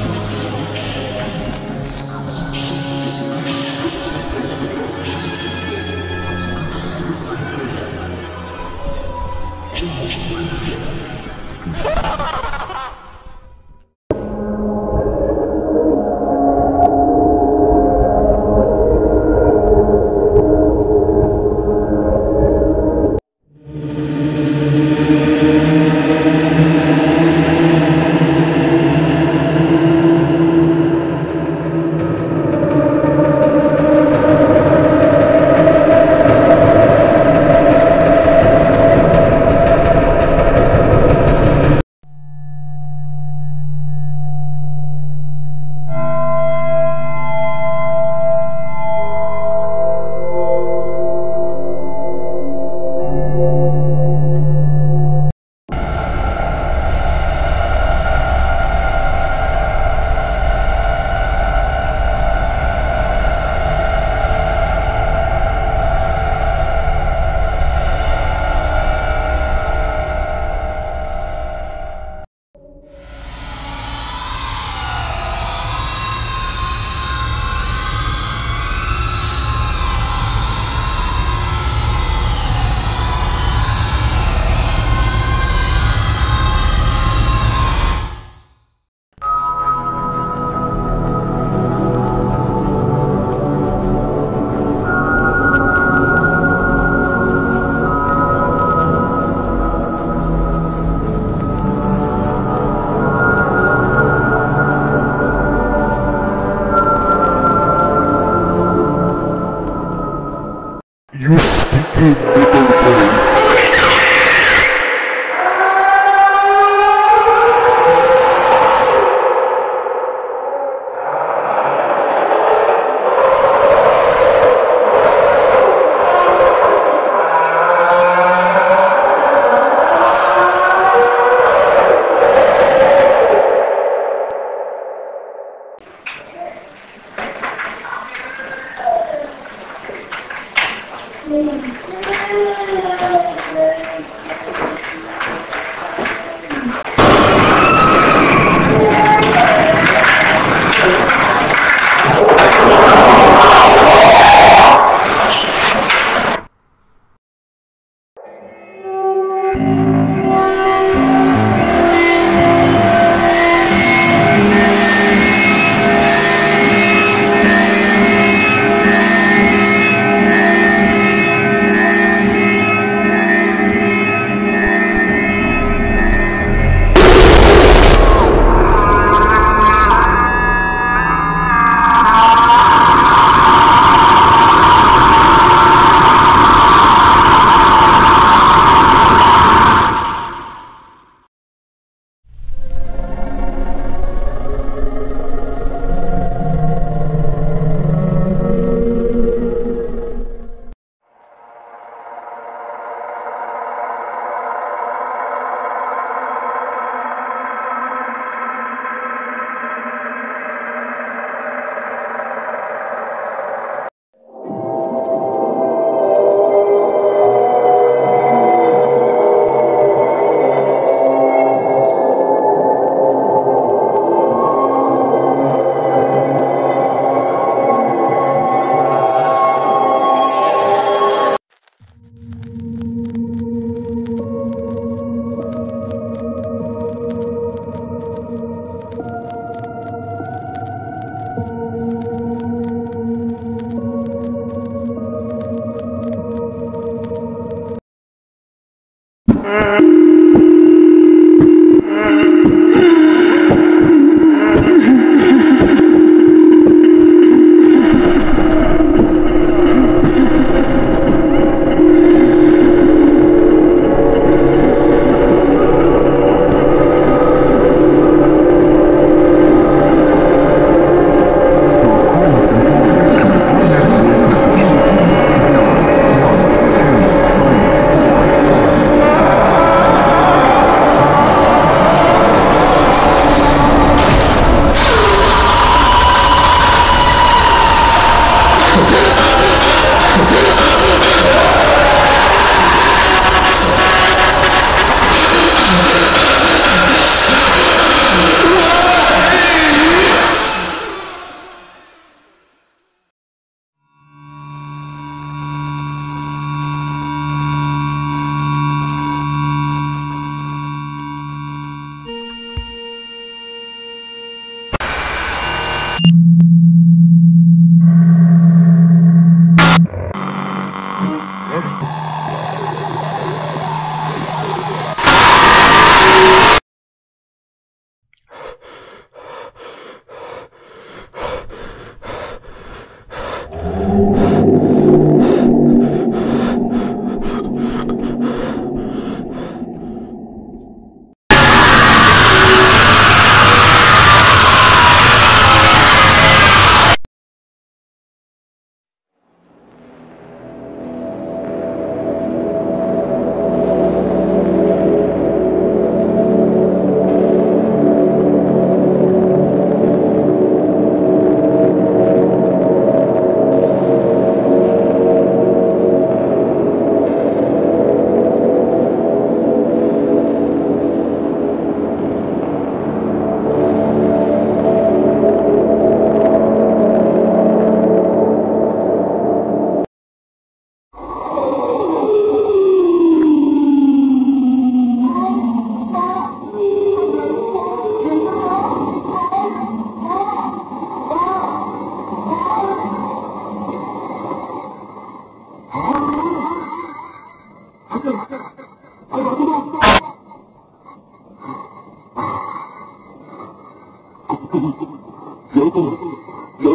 Ah!